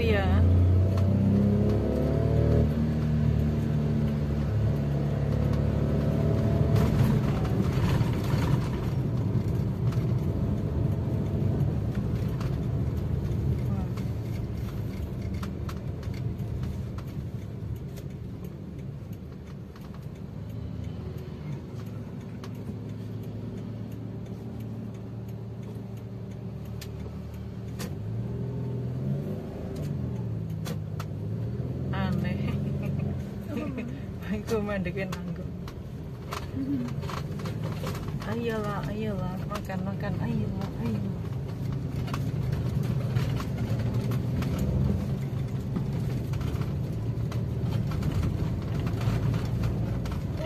Yeah. Aku mandekin nanggung ayolah ayolah makan makan ayolah ayolah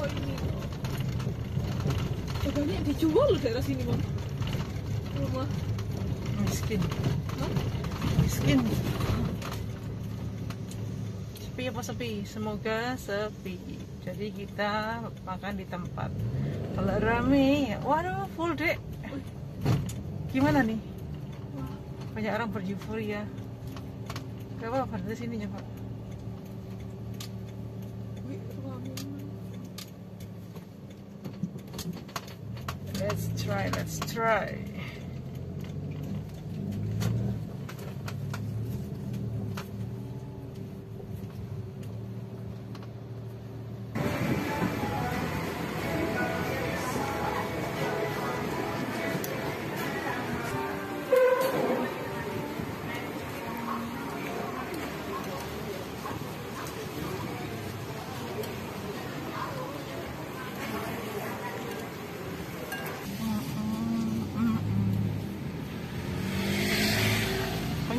ini. Banyak dijual loh daerah sini bang. Rumah. miskin Hah? miskin apa sepi. Semoga sepi. Jadi kita makan di tempat. Kalau rame ya waduh full dek. Gimana nih? Banyak orang bereuforia. Gak apa-apa dari sini ya rame. let's try let's try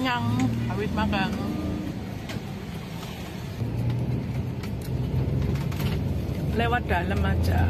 kenyang habis makan lewat dalam aja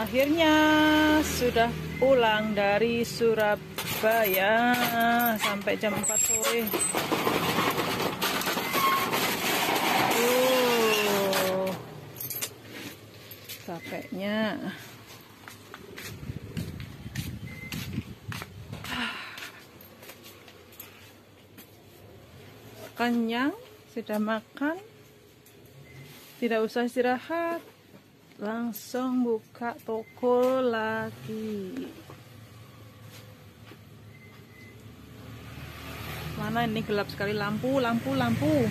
Akhirnya sudah pulang dari Surabaya sampai jam 4 sore. Uh, capeknya. Kenyang, sudah makan, tidak usah istirahat langsung buka toko lagi. Mana ini gelap sekali? Lampu lampu lampu